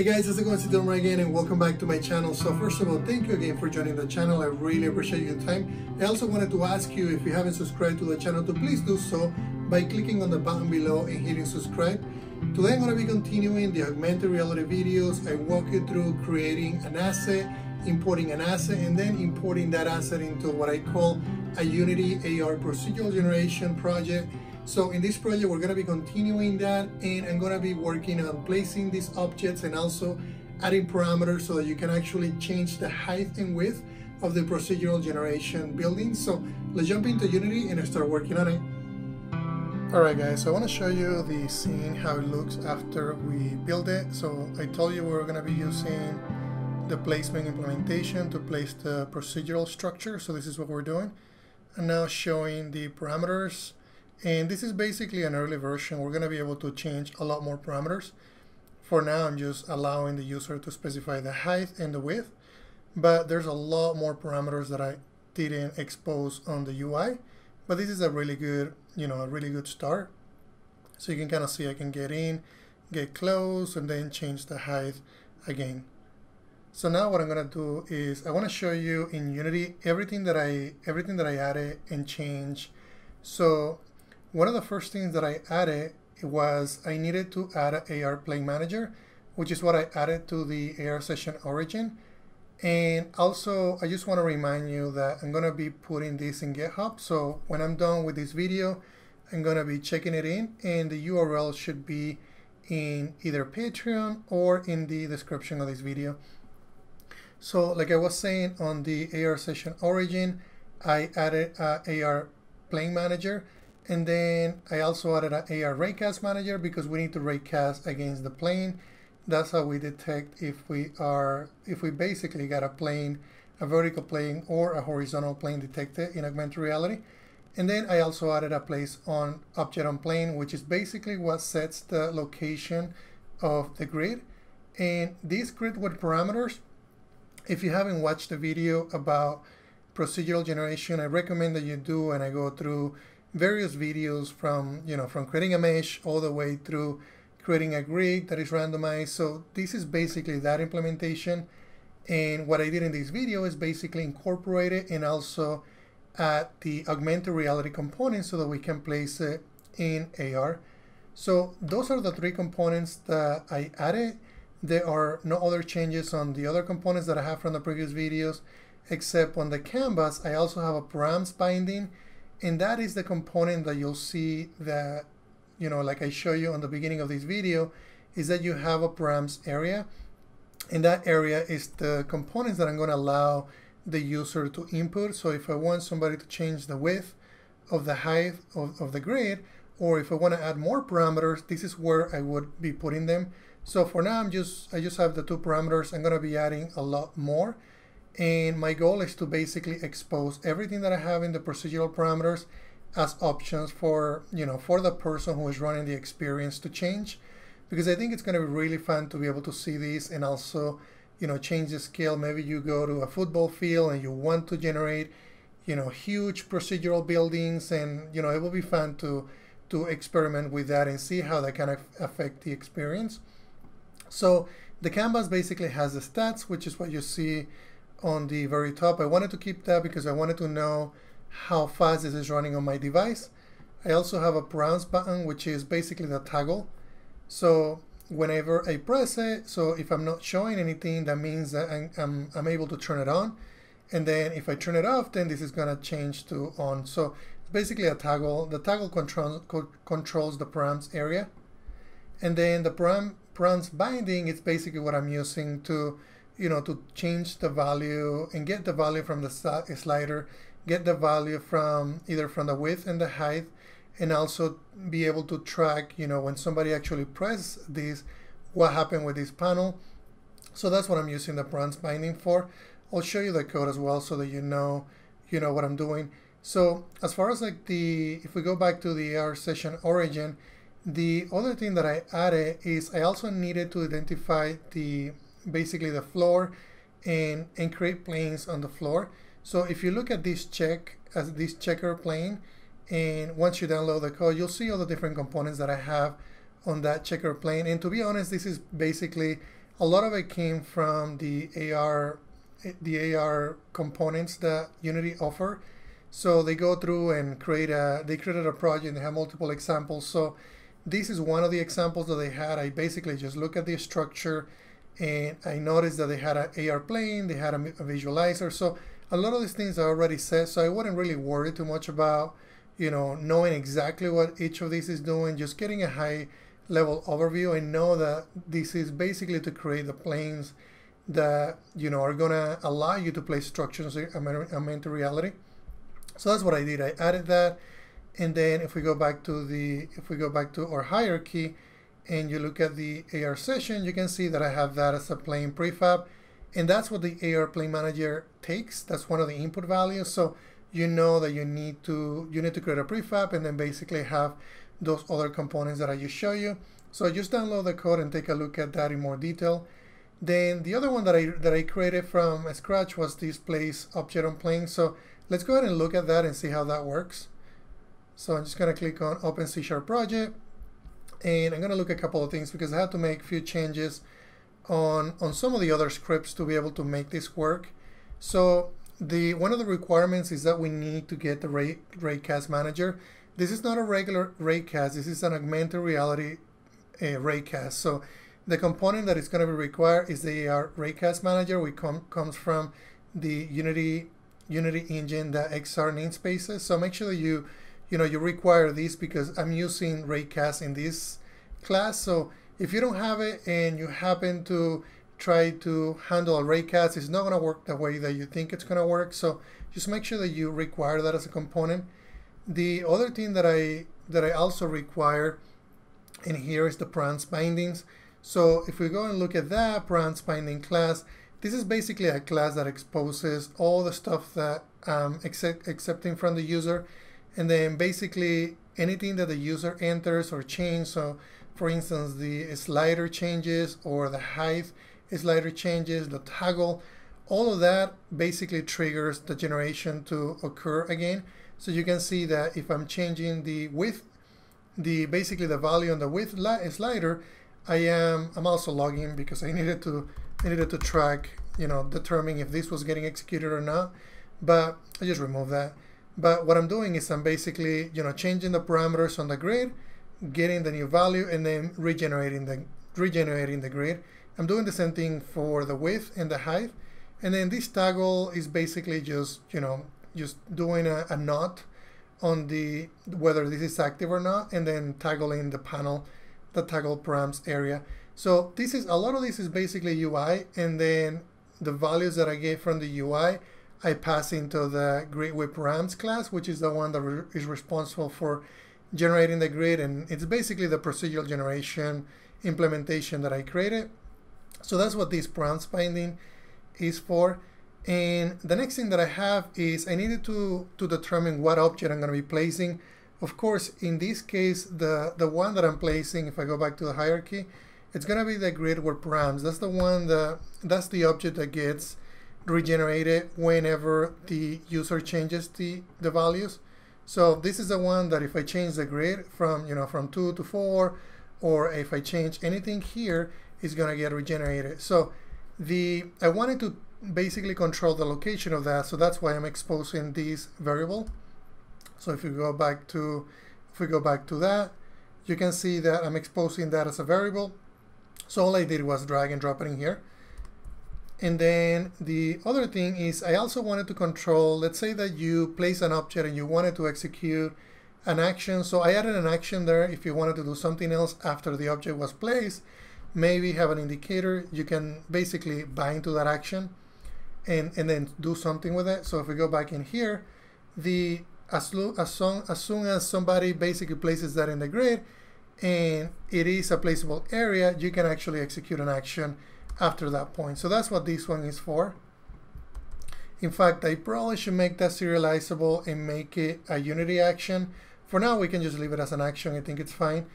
Hey guys, how's it going? It's Dilmer again and welcome back to my channel. So first of all, thank you again for joining the channel. I really appreciate your time. I also wanted to ask you if you haven't subscribed to the channel to please do so by clicking on the button below and hitting subscribe. Today I'm going to be continuing the augmented reality videos. I walk you through creating an asset, importing an asset, and then importing that asset into what I call a Unity AR procedural generation project so in this project, we're gonna be continuing that and I'm gonna be working on placing these objects and also adding parameters so that you can actually change the height and width of the procedural generation building. So let's jump into Unity and start working on it. Alright guys, so I want to show you the scene, how it looks after we build it. So I told you we are going to be using the placement implementation to place the procedural structure. So this is what we're doing. And now showing the parameters and this is basically an early version. We're going to be able to change a lot more parameters. For now, I'm just allowing the user to specify the height and the width, but there's a lot more parameters that I didn't expose on the UI. But this is a really good, you know, a really good start. So you can kind of see I can get in, get close, and then change the height again. So now what I'm gonna do is I want to show you in Unity everything that I everything that I added and changed. So one of the first things that I added was I needed to add an AR Plane Manager, which is what I added to the AR Session Origin. And also, I just want to remind you that I'm going to be putting this in GitHub. So when I'm done with this video, I'm going to be checking it in and the URL should be in either Patreon or in the description of this video. So like I was saying on the AR Session Origin, I added a AR Plane Manager and then I also added an AR raycast manager because we need to raycast against the plane. That's how we detect if we are, if we basically got a plane, a vertical plane or a horizontal plane detected in augmented reality. And then I also added a place on object on plane, which is basically what sets the location of the grid. And this grid with parameters, if you haven't watched the video about procedural generation, I recommend that you do and I go through various videos from, you know, from creating a mesh all the way through creating a grid that is randomized. So this is basically that implementation. And what I did in this video is basically incorporate it and also add the augmented reality component so that we can place it in AR. So those are the three components that I added. There are no other changes on the other components that I have from the previous videos, except on the canvas, I also have a params binding and that is the component that you'll see that, you know, like I show you on the beginning of this video, is that you have a params area. And that area is the components that I'm going to allow the user to input. So if I want somebody to change the width of the height of, of the grid, or if I want to add more parameters, this is where I would be putting them. So for now, I'm just I just have the two parameters. I'm going to be adding a lot more. And my goal is to basically expose everything that I have in the procedural parameters as options for, you know, for the person who is running the experience to change. Because I think it's going to be really fun to be able to see these and also, you know, change the scale. Maybe you go to a football field and you want to generate, you know, huge procedural buildings and, you know, it will be fun to, to experiment with that and see how that of affect the experience. So the canvas basically has the stats, which is what you see on the very top. I wanted to keep that because I wanted to know how fast this is running on my device. I also have a browse button, which is basically the toggle. So whenever I press it, so if I'm not showing anything, that means that I'm, I'm, I'm able to turn it on. And then if I turn it off, then this is gonna change to on. So basically a toggle. The toggle controls, controls the params area. And then the param, params binding is basically what I'm using to you know, to change the value and get the value from the slider, get the value from either from the width and the height, and also be able to track, you know, when somebody actually press this, what happened with this panel. So that's what I'm using the params binding for. I'll show you the code as well so that you know, you know what I'm doing. So as far as like the, if we go back to the AR session origin, the other thing that I added is I also needed to identify the basically the floor and, and create planes on the floor. So if you look at this check as this checker plane, and once you download the code, you'll see all the different components that I have on that checker plane. And to be honest, this is basically a lot of it came from the AR the AR components that Unity offer. So they go through and create a they created a project. They have multiple examples. So this is one of the examples that they had. I basically just look at the structure and I noticed that they had an AR plane, they had a, a visualizer. So a lot of these things are already set. So I wouldn't really worry too much about you know knowing exactly what each of these is doing. Just getting a high level overview and know that this is basically to create the planes that you know are gonna allow you to place structures augmented reality. So that's what I did. I added that, and then if we go back to the if we go back to our hierarchy, and you look at the AR session, you can see that I have that as a plane prefab, and that's what the AR plane manager takes. That's one of the input values. So you know that you need to you need to create a prefab and then basically have those other components that I just show you. So just download the code and take a look at that in more detail. Then the other one that I that I created from scratch was this place object on plane. So let's go ahead and look at that and see how that works. So I'm just going to click on Open C Sharp Project, and I'm going to look at a couple of things because I had to make a few changes on on some of the other scripts to be able to make this work. So the one of the requirements is that we need to get the Ray, Raycast Manager. This is not a regular raycast. This is an augmented reality uh, raycast. So the component that is going to be required is the AR raycast manager, which com comes from the Unity Unity engine, the XR namespaces. So make sure that you you know you require these because I'm using raycast in this class. So if you don't have it and you happen to try to handle a raycast, it's not going to work the way that you think it's going to work. So just make sure that you require that as a component. The other thing that I that I also require in here is the params bindings. So if we go and look at that params binding class, this is basically a class that exposes all the stuff that um, accept, accepting from the user, and then basically anything that the user enters or changes. So for instance, the slider changes or the height slider changes, the toggle, all of that basically triggers the generation to occur again. So you can see that if I'm changing the width, the basically the value on the width slider, I am I'm also logging because I needed to I needed to track, you know, determining if this was getting executed or not. But I just remove that. But what I'm doing is I'm basically, you know, changing the parameters on the grid, getting the new value, and then regenerating the regenerating the grid. I'm doing the same thing for the width and the height. And then this toggle is basically just, you know, just doing a, a not on the whether this is active or not, and then toggling the panel, the toggle params area. So this is a lot of this is basically UI, and then the values that I get from the UI, I pass into the grid with params class, which is the one that re is responsible for generating the grid, and it's basically the procedural generation implementation that I created. So that's what this params binding is for. And the next thing that I have is I needed to, to determine what object I'm going to be placing. Of course, in this case, the, the one that I'm placing, if I go back to the hierarchy, it's going to be the grid with params. That's the one that, that's the object that gets regenerated whenever the user changes the, the values. So this is the one that if I change the grid from, you know, from two to four, or if I change anything here, it's going to get regenerated. So the I wanted to basically control the location of that, so that's why I'm exposing this variable. So if you go back to if we go back to that, you can see that I'm exposing that as a variable. So all I did was drag and drop it in here. And then the other thing is I also wanted to control, let's say that you place an object and you wanted to execute an action. So I added an action there. If you wanted to do something else after the object was placed maybe have an indicator. You can basically bind to that action and and then do something with it. So if we go back in here the as, as, soon, as soon as somebody basically places that in the grid and it is a placeable area you can actually execute an action after that point so that's what this one is for in fact I probably should make that serializable and make it a unity action for now we can just leave it as an action I think it's fine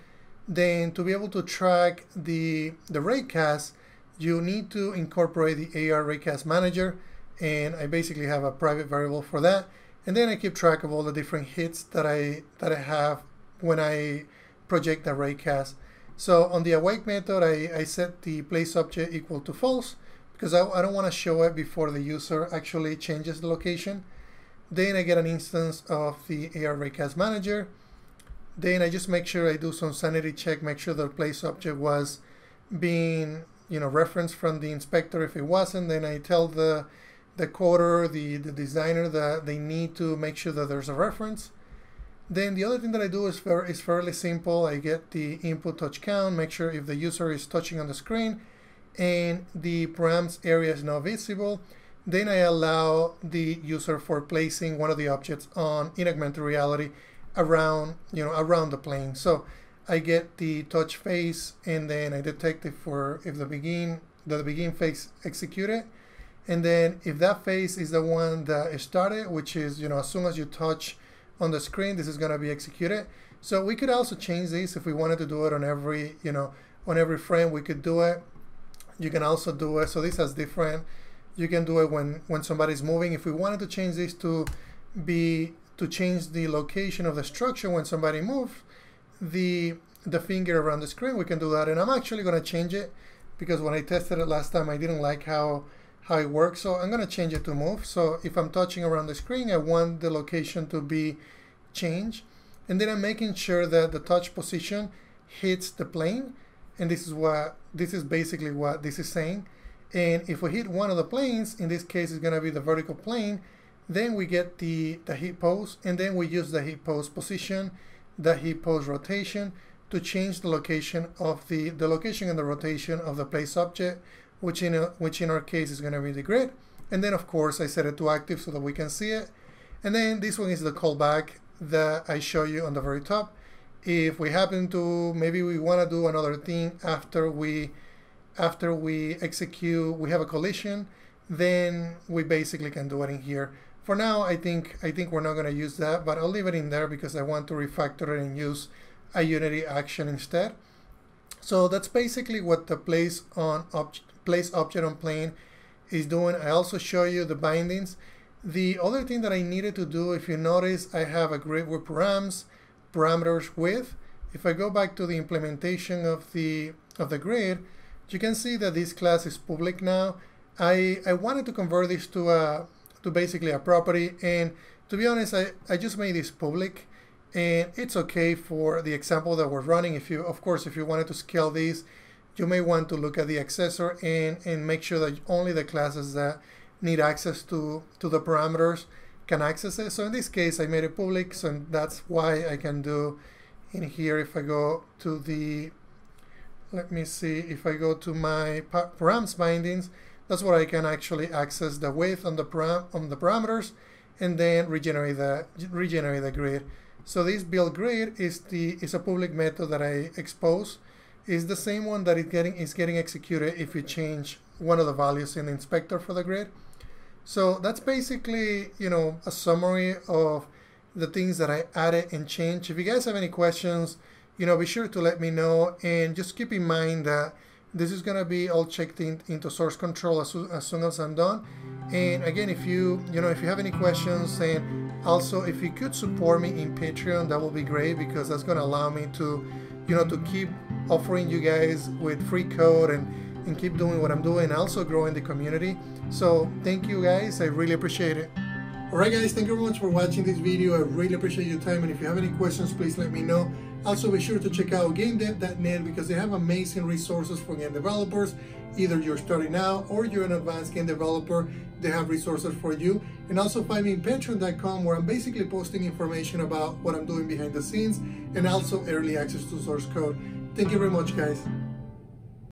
then to be able to track the, the raycast, you need to incorporate the AR raycast manager. And I basically have a private variable for that. And then I keep track of all the different hits that I, that I have when I project the raycast. So on the awake method, I, I set the place object equal to false because I, I don't want to show it before the user actually changes the location. Then I get an instance of the AR Raycast Manager. Then I just make sure I do some sanity check, make sure the place object was being you know referenced from the inspector. If it wasn't, then I tell the the coder, the, the designer that they need to make sure that there's a reference. Then the other thing that I do is, fair, is fairly simple. I get the input touch count, make sure if the user is touching on the screen and the params area is not visible, then I allow the user for placing one of the objects on in augmented reality around, you know, around the plane. So I get the touch phase and then I detect it for if the begin the begin phase executed. And then if that phase is the one that started, which is, you know, as soon as you touch on the screen, this is going to be executed. So we could also change this if we wanted to do it on every, you know, on every frame, we could do it. You can also do it. So this has different, you can do it when, when somebody's moving. If we wanted to change this to be, to change the location of the structure when somebody moves, the, the finger around the screen, we can do that. And I'm actually going to change it because when I tested it last time, I didn't like how how it works. So I'm going to change it to move. So if I'm touching around the screen, I want the location to be changed. And then I'm making sure that the touch position hits the plane. And this is what, this is basically what this is saying. And if we hit one of the planes, in this case, it's going to be the vertical plane, then we get the, the hit pose. And then we use the hit pose position, the hit pose rotation to change the location of the, the location and the rotation of the place object which in, a, which in our case is going to be the grid. And then of course I set it to active so that we can see it. And then this one is the callback that I show you on the very top. If we happen to, maybe we want to do another thing after we, after we execute, we have a collision, then we basically can do it in here. For now, I think I think we're not going to use that, but I'll leave it in there because I want to refactor it and use a Unity action instead. So that's basically what the place on object place object on plane is doing. I also show you the bindings. The other thing that I needed to do, if you notice, I have a grid with params, parameters with. If I go back to the implementation of the of the grid, you can see that this class is public now. I, I wanted to convert this to a to basically a property and to be honest I, I just made this public and it's okay for the example that we're running if you of course if you wanted to scale this you may want to look at the accessor and, and make sure that only the classes that need access to, to the parameters can access it. So in this case, I made it public, so that's why I can do in here if I go to the, let me see, if I go to my params bindings, that's where I can actually access the width on the, param on the parameters and then regenerate the, regenerate the grid. So this build grid is, the, is a public method that I expose is the same one that is getting is getting executed if you change one of the values in the inspector for the grid. So that's basically, you know, a summary of the things that I added and changed. If you guys have any questions, you know, be sure to let me know and just keep in mind that this is going to be all checked in, into source control as, as soon as I'm done. And again, if you, you know, if you have any questions and also if you could support me in Patreon, that would be great because that's going to allow me to you know, to keep offering you guys with free code and, and keep doing what I'm doing, also growing the community. So thank you guys, I really appreciate it. Alright guys, thank you very much for watching this video. I really appreciate your time and if you have any questions, please let me know. Also be sure to check out GameDev.net because they have amazing resources for game developers. Either you're starting out or you're an advanced game developer, they have resources for you. And also find me in patreon.com where I'm basically posting information about what I'm doing behind the scenes and also early access to source code. Thank you very much guys.